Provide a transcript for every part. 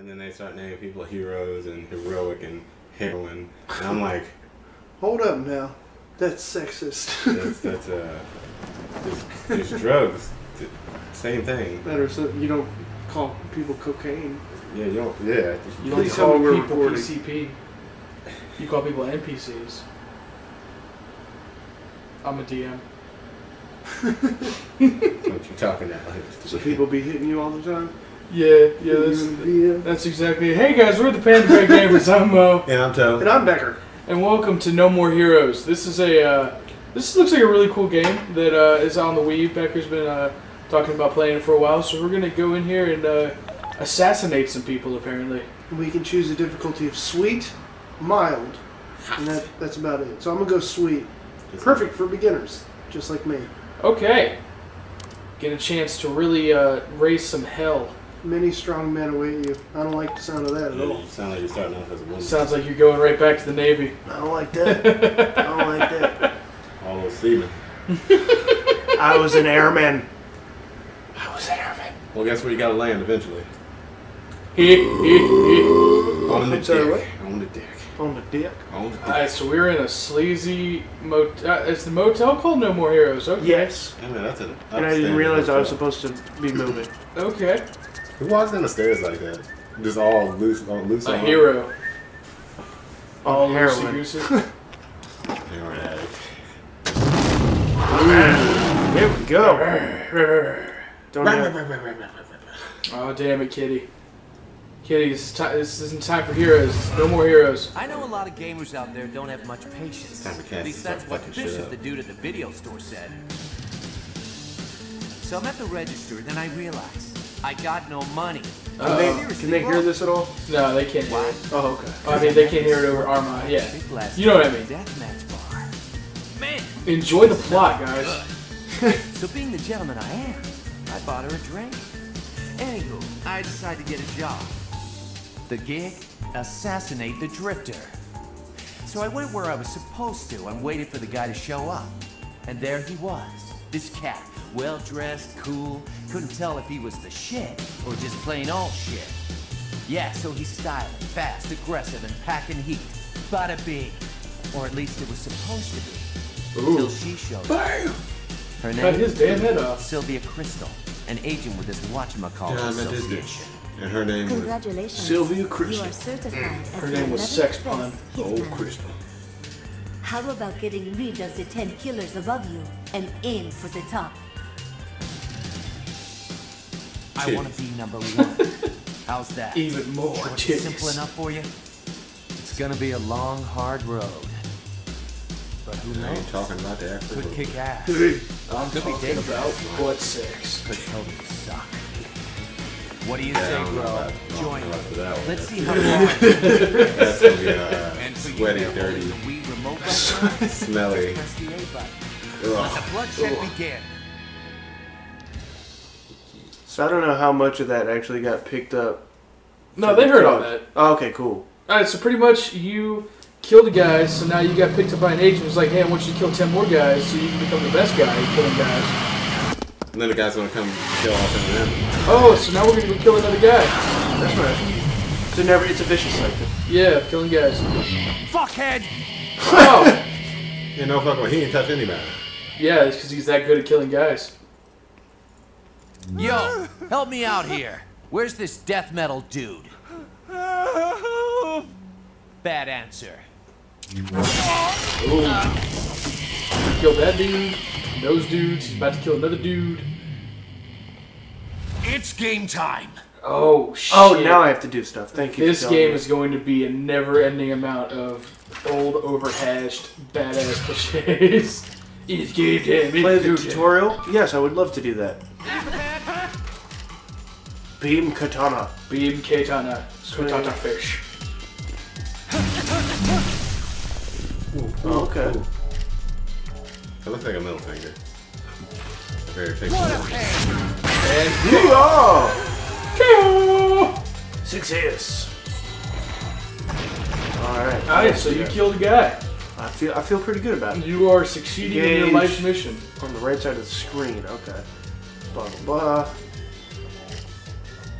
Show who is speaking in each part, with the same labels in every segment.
Speaker 1: and then they start naming people heroes and heroic and heroine, and I'm like,
Speaker 2: Hold up now. That's sexist.
Speaker 1: that's that's uh, it's, it's drugs. Same thing.
Speaker 2: Better so you don't call people cocaine.
Speaker 1: Yeah, you don't. Yeah,
Speaker 3: You don't call people
Speaker 2: recording.
Speaker 3: PCP. You call people NPCs. I'm a DM.
Speaker 1: what you talking about?
Speaker 2: So people be hitting you all the time.
Speaker 3: Yeah, yeah, that's
Speaker 2: yeah.
Speaker 3: that's exactly. Hey guys, we're the Panda Bear Gamers. I'm Mo,
Speaker 1: And I'm Toe.
Speaker 2: And I'm Becker.
Speaker 3: and welcome to No More Heroes. This is a uh, this looks like a really cool game that uh, is on the Wii. Becker's been uh, talking about playing it for a while, so we're gonna go in here and uh, assassinate some people. Apparently,
Speaker 2: We can choose the difficulty of sweet, mild, and that, that's about it. So I'm gonna go sweet. Perfect for beginners, just like me.
Speaker 3: okay. Get a chance to really uh, raise some hell.
Speaker 2: Many strong men await you. I don't like the sound of that at all.
Speaker 1: you sound like you're starting off as a woman.
Speaker 3: Sounds like you're going right back to the Navy.
Speaker 2: I don't like that. I don't like that.
Speaker 1: All those seamen.
Speaker 2: I was an airman. I was an airman.
Speaker 1: Well, guess where you gotta land eventually? On the
Speaker 2: I'm sorry.
Speaker 1: On the deck.
Speaker 2: On the dick.
Speaker 1: On the dick.
Speaker 3: Alright, so we're in a sleazy motel. Uh, is the motel called No More Heroes? Okay.
Speaker 2: Yes.
Speaker 1: I mean, that's an
Speaker 2: And I didn't
Speaker 1: upstanding
Speaker 2: realize I was supposed to be moving.
Speaker 3: Okay.
Speaker 1: Who walks down the stairs like that? Just all loose, all loose.
Speaker 3: A
Speaker 1: on?
Speaker 3: hero. All
Speaker 2: heroin.
Speaker 1: Heroin addict.
Speaker 2: Here we go. Don't
Speaker 3: oh, damn it, Kitty. Kitty, this, is ti- this isn't time for heroes. No more heroes.
Speaker 4: I know a lot of gamers out there don't have much patience.
Speaker 1: Time
Speaker 4: At least that's what Bishop, the dude at the video store, said. So I'm at the register, then I realize I got no money.
Speaker 2: Uh, can, they, can they hear this at all?
Speaker 3: No, they can't hear
Speaker 4: Why?
Speaker 3: it.
Speaker 2: Oh, okay.
Speaker 3: Oh, I mean, they can't hear it over our mic. Yeah. You know what I mean.
Speaker 4: Deathmatch bar. Man,
Speaker 3: Enjoy the plot, guys.
Speaker 4: so being the gentleman I am, I bought her a drink. Anywho, I decided to get a job. The gig? Assassinate the drifter. So I went where I was supposed to and waited for the guy to show up. And there he was. This cat, well dressed, cool, couldn't tell if he was the shit or just plain old shit. Yeah, so he's styling, fast, aggressive, and packing heat. Bada bing. Or at least it was supposed to be. Until she showed up. Her name?
Speaker 3: Cut his damn head off.
Speaker 4: Sylvia Christel, an agent with this whatchamacallit
Speaker 1: Yeah, I met this
Speaker 4: association.
Speaker 1: bitch. And her name was
Speaker 5: Congratulations.
Speaker 2: Sylvia
Speaker 5: You
Speaker 2: Christel.
Speaker 5: are certified as
Speaker 3: Her
Speaker 5: the
Speaker 3: name was
Speaker 5: 11th
Speaker 3: Sex
Speaker 5: best
Speaker 3: Pun.
Speaker 1: Old. Christel.
Speaker 5: How about getting rid of the 10 killers above you and aim for the top?
Speaker 4: I want to be number one. How's that?
Speaker 3: Even more
Speaker 4: it simple enough for you? It's gonna be a long, hard road. But who
Speaker 1: I ain't
Speaker 4: knows?
Speaker 1: talking about the actual.
Speaker 4: Could kick ass.
Speaker 3: I'm
Speaker 4: Could be
Speaker 3: talking
Speaker 4: dangerous.
Speaker 3: about butt sex.
Speaker 4: Could totally suck. What do you
Speaker 1: Yeah,
Speaker 4: say, bro?
Speaker 1: about- I don't
Speaker 4: Join me. Let's see how far.
Speaker 1: That's gonna be uh,
Speaker 4: and for
Speaker 1: sweaty,
Speaker 4: holding
Speaker 1: dirty,
Speaker 4: the remote right
Speaker 1: smelly.
Speaker 4: Let the bloodshed begin.
Speaker 2: So I don't know how much of that actually got picked up.
Speaker 3: No, they heard all that.
Speaker 2: Oh, okay, cool.
Speaker 3: Alright, so pretty much you killed a guy, so now you got picked up by an agent who's like, hey, I want you to kill 10 more guys so you can become the best guy killing guys.
Speaker 1: And then the guy's gonna come kill off him and them.
Speaker 3: Oh, so now we're gonna go kill another guy.
Speaker 2: That's right. So never, it's a vicious cycle.
Speaker 3: Yeah, killing guys.
Speaker 4: Fuckhead!
Speaker 3: Oh!
Speaker 1: Yeah, no fuck with he ain't touch anybody.
Speaker 3: Yeah, it's because he's that good at killing guys.
Speaker 4: Yo, help me out here. Where's this death metal dude? Bad answer.
Speaker 3: Killed that dude, those dudes, he's about to kill another dude.
Speaker 4: It's game time.
Speaker 3: Oh, oh shit.
Speaker 2: Oh, now I have to do stuff. Thank you.
Speaker 3: This game
Speaker 2: me.
Speaker 3: is going to be a never-ending amount of old, overhashed, badass cliches. It's game time.
Speaker 2: Play the
Speaker 3: game time.
Speaker 2: tutorial? Yes, I would love to do that. Beam katana.
Speaker 3: Beam Katana. Katana fish.
Speaker 2: Oh, okay.
Speaker 1: Ooh. That looks like a middle finger. A very fixed middle finger.
Speaker 3: And
Speaker 2: Yeah!
Speaker 3: KO!
Speaker 2: Success. All right.
Speaker 3: Alright, so you killed a guy.
Speaker 2: I feel I feel pretty good about it.
Speaker 3: You are succeeding in your life mission.
Speaker 2: On the right side of the screen. Okay. Blah blah blah.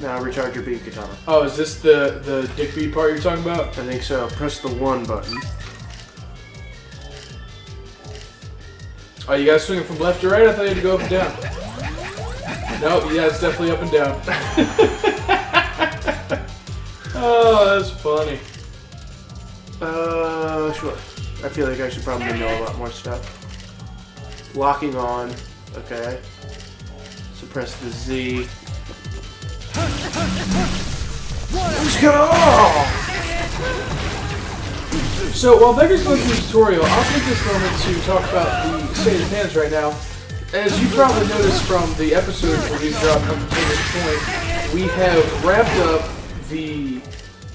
Speaker 2: Now recharge your beam katana.
Speaker 3: Oh, is this the the dick beat part you're talking about?
Speaker 2: I think so. Press the one button.
Speaker 3: Oh, you guys swinging from left to right? I thought you had to go up and down. No, yeah, it's definitely up and down. oh, that's funny.
Speaker 2: Uh, sure. I feel like I should probably know a lot more stuff. Locking on. Okay. Suppress the Z.
Speaker 3: So while Becker's going through the tutorial, I'll take this moment to talk about the state of plans right now. As you probably noticed from the episodes we've dropped up to this point, we have wrapped up the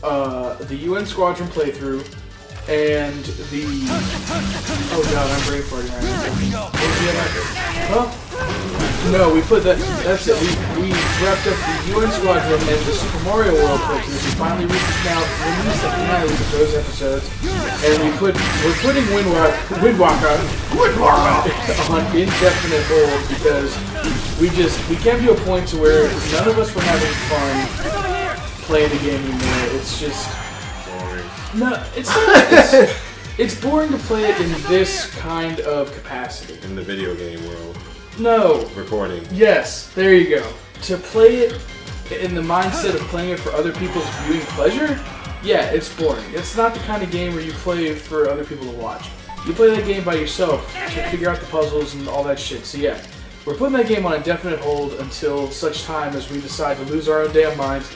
Speaker 3: uh, the UN Squadron playthrough and the oh god, I'm brain farting right now. What was the other- Huh? No, we put that. That's it. We, we wrapped up the UN Squadron and the Super Mario World playthroughs. We finally reached now released the finale of those episodes, and we put we're putting Windwalker Windwalker Windwalker on indefinite hold because we just we came to a point to where none of us were having fun playing the game anymore. It's just
Speaker 1: Boring.
Speaker 3: no, it's not. It's, it's boring to play it in this kind of capacity.
Speaker 1: In the video game world.
Speaker 3: No,
Speaker 1: Recording.
Speaker 3: Yes, there you go. To play it in the mindset of playing it for other people's viewing pleasure, yeah, it's boring. It's not the kind of game where you play for other people to watch. You play that game by yourself to figure out the puzzles and all that shit. So yeah, we're putting that game on indefinite hold until such time as we decide to lose our own damn minds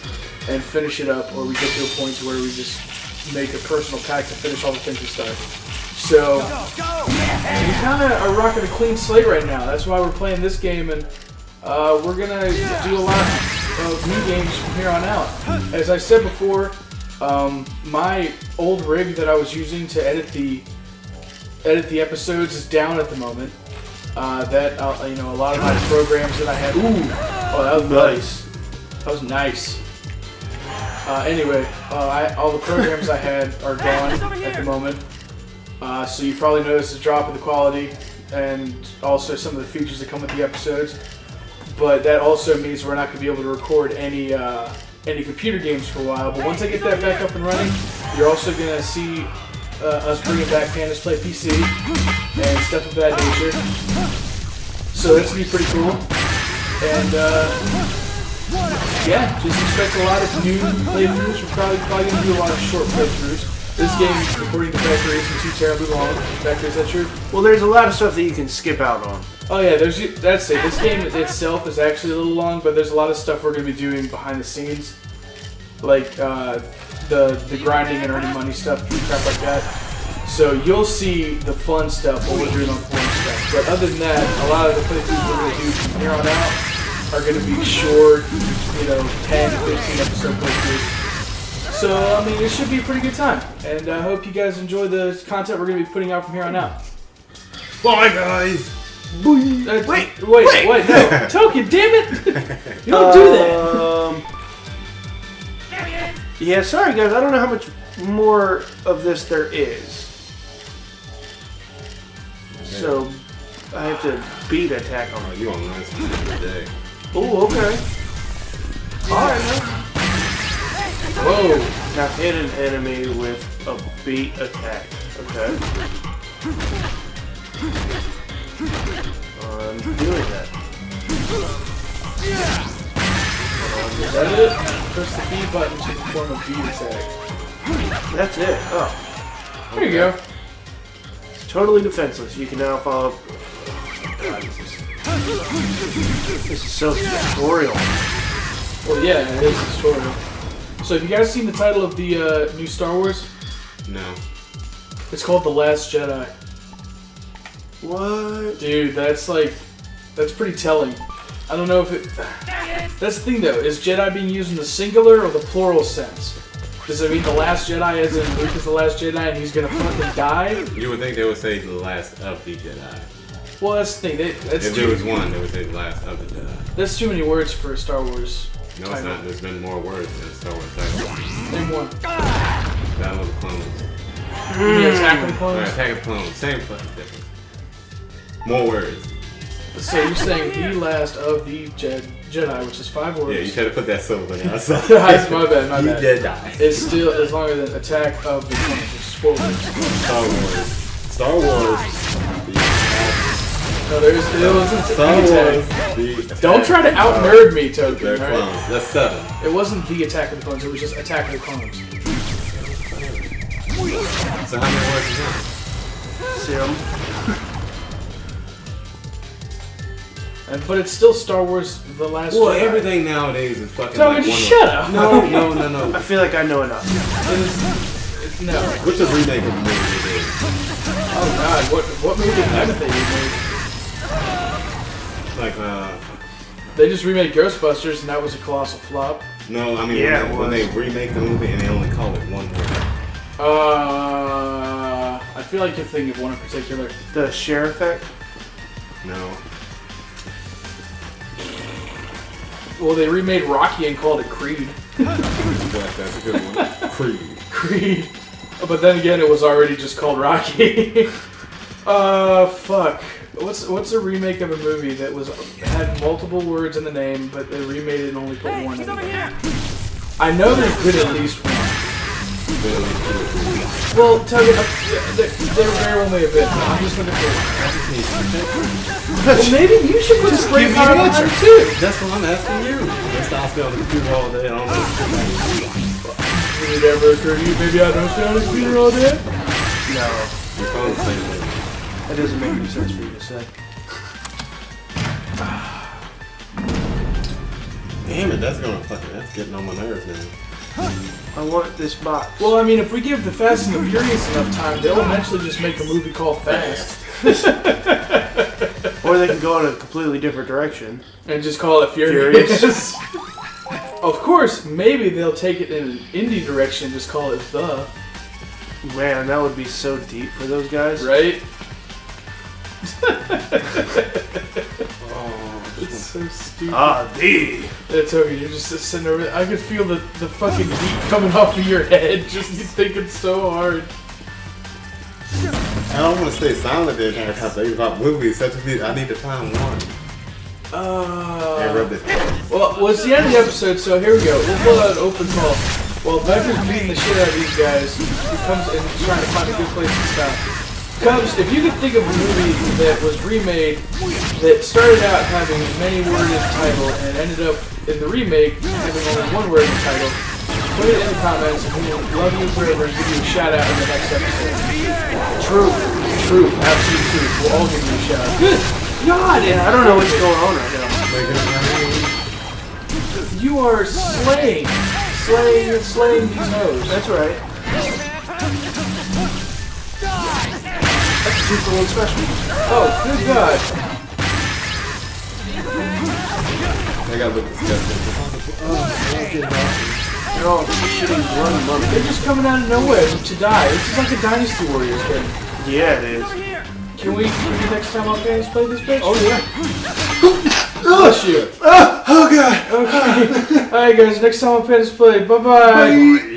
Speaker 3: and finish it up, or we get to a point where we just make a personal pact to finish all the things we started. So we kind of are rocking a clean slate right now. That's why we're playing this game, and uh, we're gonna do a lot of new games from here on out. As I said before, um, my old rig that I was using to edit the edit the episodes is down at the moment. Uh, that uh, you know, a lot of my programs that I had. Ooh, oh, that was nice. That was nice. Uh, anyway, uh, I, all the programs I had are gone at the moment. Uh, so you probably noticed a drop in the quality and also some of the features that come with the episodes. But that also means we're not going to be able to record any uh, any computer games for a while. But once I get that back up and running, you're also going to see uh, us bringing back Pandas Play PC and stuff of that nature. So that's going to be pretty cool. And uh, yeah, just expect a lot of new playthroughs. We're probably, probably going to do a lot of short playthroughs. This game, according to Becker, isn't too terribly long. Becker, is that true?
Speaker 2: Well, there's a lot of stuff that you can skip out on.
Speaker 3: Oh yeah, there's that's it. This game itself is actually a little long, but there's a lot of stuff we're gonna be doing behind the scenes, like uh, the the grinding and earning money stuff, crap like that. So you'll see the fun stuff while we're doing on porn stuff. But other than that, a lot of the playthroughs we're gonna do from here on out are gonna be short, you know, 10, 15 episode playthroughs. So I mean, it should be a pretty good time, and I hope you guys enjoy the content we're gonna be putting out from here on out.
Speaker 1: Bye, guys!
Speaker 3: Uh, wait, wait, wait, wait, no, Token, damn it! You don't do that.
Speaker 2: Um, yeah, sorry guys, I don't know how much more of this there is. So I have to beat attack on
Speaker 1: Oh, you on learn something.
Speaker 2: Oh, okay. Alright now.
Speaker 3: Whoa.
Speaker 2: Now hit an enemy with a beat attack. Okay. I'm doing that.
Speaker 3: Is that it? Press the B button to perform a beat attack.
Speaker 2: That's it. Oh.
Speaker 3: There you go.
Speaker 2: It's totally defenseless. You can now follow. God, this is, this is so tutorial.
Speaker 3: Well, yeah, it is tutorial. So, have you guys seen the title of the uh, new Star Wars?
Speaker 1: No.
Speaker 3: It's called The Last Jedi.
Speaker 2: What?
Speaker 3: Dude, that's like, that's pretty telling. I don't know if it. That's the thing though. Is Jedi being used in the singular or the plural sense? Does it mean the Last Jedi, as in Luke is the Last Jedi and he's gonna fucking die?
Speaker 1: You would think they would say the last of the Jedi.
Speaker 3: Well, that's the thing. They, that's
Speaker 1: If there
Speaker 3: too,
Speaker 1: was one, they would say the last of the Jedi.
Speaker 3: that's too many words for a Star Wars.
Speaker 1: No, it's not. There's been more words in Star Wars title.
Speaker 3: Name one.
Speaker 1: Battle of the Clones. Mm.
Speaker 3: You mean Attack of Clones?
Speaker 1: Attack of Clones. Same fucking difference. More words.
Speaker 3: So you're saying the last of the Je- Jedi, which is five words.
Speaker 1: Yeah, you tried to put that silver thing outside.
Speaker 3: my bad, my
Speaker 1: you
Speaker 3: bad.
Speaker 1: Jedi.
Speaker 3: is still as long as an attack of the clones, which is four words.
Speaker 1: Star Wars. Star Wars.
Speaker 3: No, there's there wasn't the attack.
Speaker 1: The
Speaker 3: Don't try to out nerd me, Token.
Speaker 1: Their
Speaker 3: Alright?
Speaker 1: clones. That's seven.
Speaker 3: It wasn't the attack of the clones. It was just attack of the clones.
Speaker 1: So how many words is that?
Speaker 2: Serum.
Speaker 3: And, but it's still Star Wars: The Last
Speaker 1: Well,
Speaker 3: Jedi.
Speaker 1: everything nowadays is fucking
Speaker 3: Token,
Speaker 1: like
Speaker 3: just
Speaker 1: one
Speaker 3: shut
Speaker 1: word.
Speaker 3: up.
Speaker 1: No, no, no, no.
Speaker 2: I feel like I know enough.
Speaker 3: It is- it- no.
Speaker 1: What's a remake of a movie?
Speaker 3: Oh God, what what movie haven't they remade?
Speaker 1: Like, uh,
Speaker 3: They just remade Ghostbusters, and that was a colossal flop.
Speaker 1: no, I mean,
Speaker 2: Yeah,
Speaker 1: when, they,
Speaker 2: was.
Speaker 1: when they remake the movie and they only call it one word.
Speaker 3: Uh, I feel like you're thinking of one in particular.
Speaker 2: The share effect.
Speaker 1: No.
Speaker 3: Well, they remade Rocky and called it Creed.
Speaker 1: That, that's a good one. Creed.
Speaker 3: Creed. But then again, it was already just called Rocky. uh, fuck. What's what's a remake of a movie that was had multiple words in the name, but they remade it and only put one in? I know there's been at least one. Well, tell you, uh, there, there very well may have been. I'm just looking for one. Well, maybe you should put a spray
Speaker 2: give me an
Speaker 3: on
Speaker 2: answer.
Speaker 3: it too.
Speaker 1: That's what I'm asking you. Let's stop stay on the computer all day. I don't know.
Speaker 3: Did it ever occur to you maybe I don't stay on the computer all day?
Speaker 2: No,
Speaker 1: Your phone's saying that.
Speaker 2: that doesn't make any sense for you to say.
Speaker 1: Damn it, that's gonna fucking, that's getting on my nerves now.
Speaker 2: I want this box.
Speaker 3: Well, I mean, if we give the Fast and the Furious enough time, they'll eventually just make a movie called Fast
Speaker 2: or they can go in a completely different direction.
Speaker 3: and just call it Furious. of course, maybe they'll take it in an indie direction, and just call it The,
Speaker 2: Man, that would be so deep for those guys.
Speaker 3: right?
Speaker 1: Oh,
Speaker 3: It's so stupid.
Speaker 2: Ah, the.
Speaker 3: It's okay, you're just sitting over there. I could feel the, the fucking heat coming off of your head, just you thinking so hard.
Speaker 1: I don't want to stay silent the entire time they about movies. I just need, I need to find one.
Speaker 3: Uh,
Speaker 1: and rub this.
Speaker 3: Well, well, it's the end of the episode, so here we go. We'll pull out an open call. While Becker's beating the shit out of these guys, he comes and he's trying to find a good place to stop. Cubs, if you could think of a movie that was remade that started out having many words in the title and ended up in the remake having only one word in the title, put it in the comments and we will love you forever and give you a shout out in the next episode. Truth. Truth. Absolute truth. We'll all give you a shout out. Good God,
Speaker 2: I don't know what's going on right now.
Speaker 3: You are slaying, slaying, slaying these hoes.
Speaker 2: That's right. That's two special.
Speaker 3: Oh, good God.
Speaker 1: They gotta look disgusting.
Speaker 2: They're all shitting blood money.
Speaker 3: They're just coming out of nowhere to die. This is like a Dynasty Warriors game.
Speaker 2: Yeah, it is.
Speaker 3: Can we, can we next time our fans play this bitch? Oh, yeah. Bless you.
Speaker 2: Oh god.
Speaker 3: Okay. Alright, guys, next time our fans play. Bye-bye.
Speaker 2: Bye.